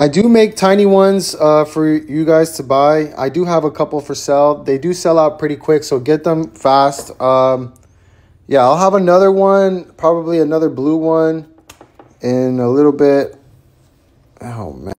I do make tiny ones uh, for you guys to buy. I do have a couple for sale. They do sell out pretty quick, so get them fast. Um, yeah, I'll have another one, probably another blue one in a little bit. Oh, man.